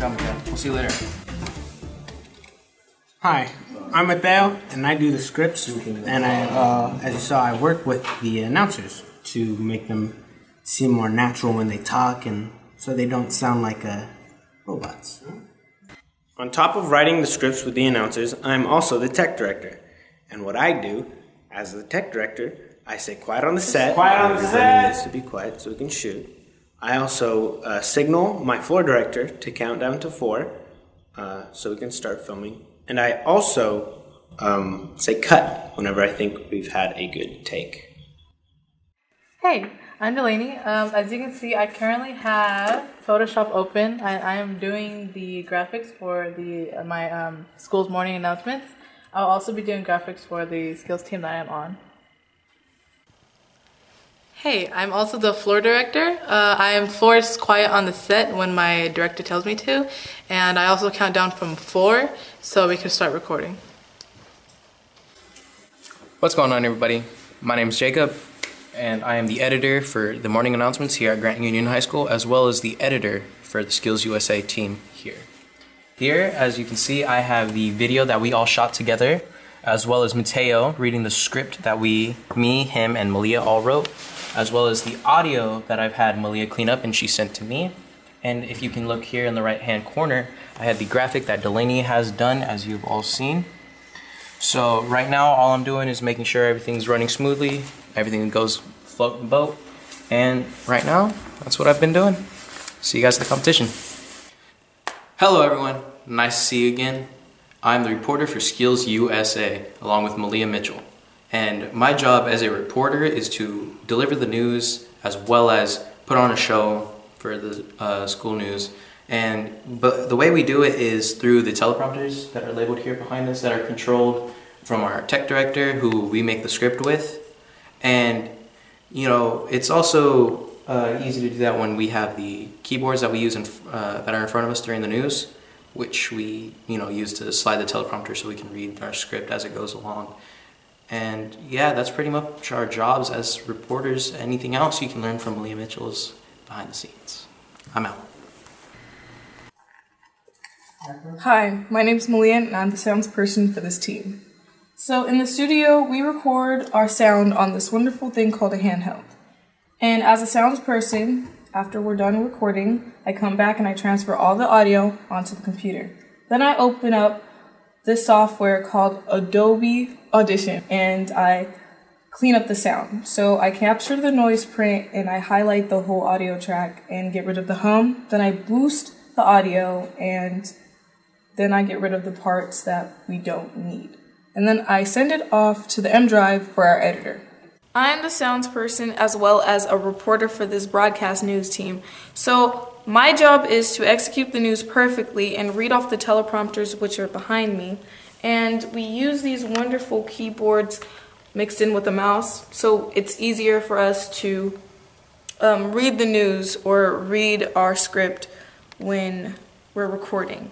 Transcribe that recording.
Mateo. We'll see you later. Hi, I'm Mateo, and I do the scripts. And I, uh, as you saw, I work with the announcers to make them seem more natural when they talk, and so they don't sound like uh, robots. On top of writing the scripts with the announcers, I'm also the tech director. And what I do, as the tech director, I say quiet on the set. Quiet on the set. needs to be quiet so we can shoot. I also uh, signal my floor director to count down to four uh, so we can start filming. And I also um, say cut whenever I think we've had a good take. Hey, I'm Delaney. Um, as you can see, I currently have Photoshop open. I, I am doing the graphics for the uh, my um, school's morning announcements. I'll also be doing graphics for the skills team that I'm on. Hey, I'm also the floor director. Uh, I am forced quiet on the set when my director tells me to, and I also count down from four so we can start recording. What's going on, everybody? My name is Jacob, and I am the editor for the morning announcements here at Grant Union High School, as well as the editor for the Skills USA team here. Here, as you can see, I have the video that we all shot together, as well as Mateo reading the script that we, me, him, and Malia all wrote, as well as the audio that I've had Malia clean up and she sent to me. And if you can look here in the right hand corner, I have the graphic that Delaney has done, as you've all seen. So right now, all I'm doing is making sure everything's running smoothly, everything goes float and boat. And right now, that's what I've been doing. See you guys at the competition. Hello everyone, nice to see you again. I'm the reporter for Skills USA, along with Malia Mitchell. And my job as a reporter is to deliver the news as well as put on a show for the uh, school news. And but the way we do it is through the teleprompters that are labeled here behind us that are controlled from our tech director who we make the script with. And you know, it's also uh, easy to do that when we have the keyboards that we use in, uh, that are in front of us during the news, which we you know use to slide the teleprompter so we can read our script as it goes along. And yeah, that's pretty much our jobs as reporters. Anything else you can learn from Malia Mitchell's behind the scenes. I'm out. Hi, my name's Malia and I'm the sounds person for this team. So in the studio, we record our sound on this wonderful thing called a handheld. And as a sounds person, after we're done recording, I come back and I transfer all the audio onto the computer. Then I open up this software called Adobe Audition and I clean up the sound. So I capture the noise print and I highlight the whole audio track and get rid of the hum. Then I boost the audio and then I get rid of the parts that we don't need. And then I send it off to the M drive for our editor. I'm the sounds person as well as a reporter for this broadcast news team. So, my job is to execute the news perfectly and read off the teleprompters, which are behind me. And we use these wonderful keyboards mixed in with a mouse, so it's easier for us to um, read the news or read our script when we're recording.